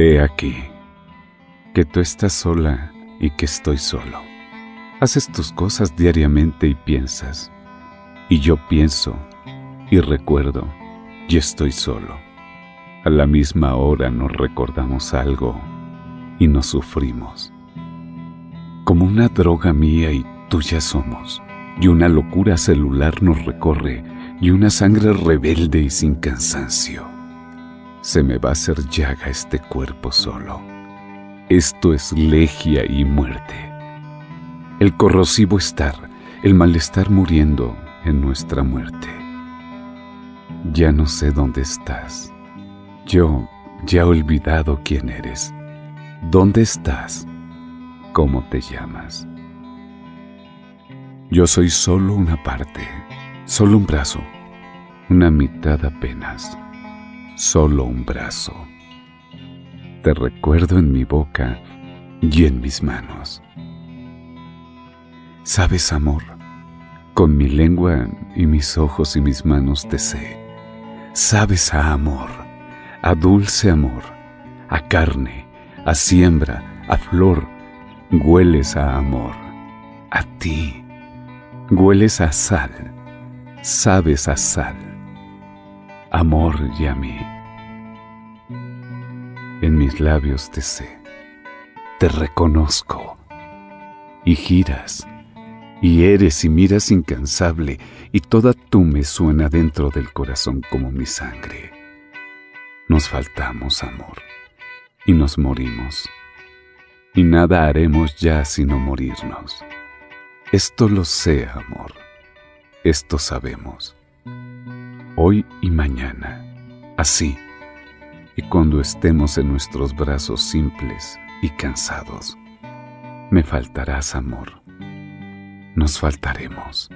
He aquí que tú estás sola y que estoy solo. Haces tus cosas diariamente y piensas. Y yo pienso y recuerdo y estoy solo. A la misma hora nos recordamos algo y nos sufrimos. Como una droga mía y tuya somos, y una locura celular nos recorre, y una sangre rebelde y sin cansancio. Se me va a hacer llaga este cuerpo solo. Esto es legia y muerte. El corrosivo estar, el malestar muriendo en nuestra muerte. Ya no sé dónde estás. Yo ya he olvidado quién eres. ¿Dónde estás? ¿Cómo te llamas? Yo soy solo una parte, solo un brazo, una mitad apenas, solo un brazo. Te recuerdo en mi boca y en mis manos. Sabes, amor, con mi lengua y mis ojos y mis manos te sé. Sabes a amor, a dulce amor, a carne, a siembra, a flor, hueles a amor, a ti, hueles a sal, sabes a sal, amor y a mí. En mis labios te sé, te reconozco, y giras, y eres y miras incansable, y toda tú me suena dentro del corazón como mi sangre. Nos faltamos amor, y nos morimos, y nada haremos ya sino morirnos. Esto lo sé, amor, esto sabemos, hoy y mañana, así y cuando estemos en nuestros brazos simples y cansados, me faltarás amor, nos faltaremos.